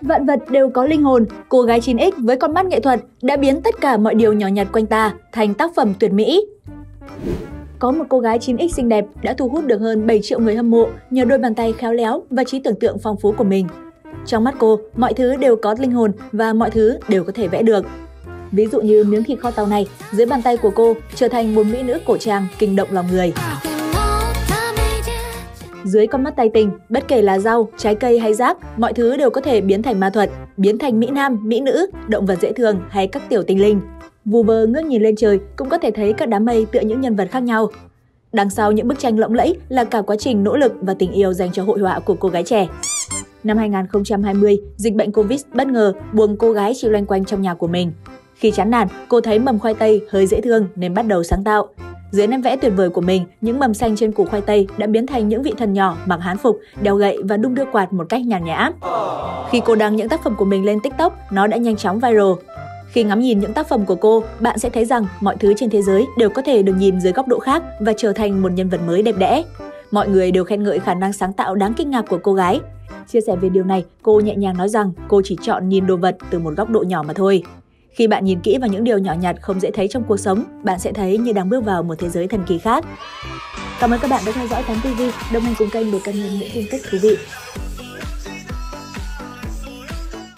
Vạn vật đều có linh hồn, cô gái 9X với con mắt nghệ thuật đã biến tất cả mọi điều nhỏ nhặt quanh ta thành tác phẩm tuyệt mỹ. Có một cô gái 9X xinh đẹp đã thu hút được hơn 7 triệu người hâm mộ nhờ đôi bàn tay khéo léo và trí tưởng tượng phong phú của mình. Trong mắt cô, mọi thứ đều có linh hồn và mọi thứ đều có thể vẽ được. Ví dụ như miếng thịt kho tàu này, dưới bàn tay của cô trở thành một mỹ nữ cổ trang kinh động lòng người. Dưới con mắt tay tình, bất kể là rau, trái cây hay rác, mọi thứ đều có thể biến thành ma thuật, biến thành mỹ nam, mỹ nữ, động vật dễ thương hay các tiểu tinh linh. Vù vơ ngước nhìn lên trời cũng có thể thấy các đám mây tựa những nhân vật khác nhau. Đằng sau những bức tranh lộng lẫy là cả quá trình nỗ lực và tình yêu dành cho hội họa của cô gái trẻ. Năm 2020, dịch bệnh Covid bất ngờ buông cô gái chỉ loanh quanh trong nhà của mình. Khi chán nản, cô thấy mầm khoai tây hơi dễ thương nên bắt đầu sáng tạo. Dưới nét vẽ tuyệt vời của mình, những mầm xanh trên củ khoai tây đã biến thành những vị thần nhỏ mặc hán phục, đeo gậy và đung đưa quạt một cách nhàn nhã. Khi cô đăng những tác phẩm của mình lên TikTok, nó đã nhanh chóng viral. Khi ngắm nhìn những tác phẩm của cô, bạn sẽ thấy rằng mọi thứ trên thế giới đều có thể được nhìn dưới góc độ khác và trở thành một nhân vật mới đẹp đẽ. Mọi người đều khen ngợi khả năng sáng tạo đáng kinh ngạc của cô gái. Chia sẻ về điều này, cô nhẹ nhàng nói rằng cô chỉ chọn nhìn đồ vật từ một góc độ nhỏ mà thôi. Khi bạn nhìn kỹ vào những điều nhỏ nhặt không dễ thấy trong cuộc sống, bạn sẽ thấy như đang bước vào một thế giới thần kỳ khác. Cảm ơn các bạn đã theo dõi Tám TV, đồng hành cùng kênh để cập nhật những tin tức thú vị.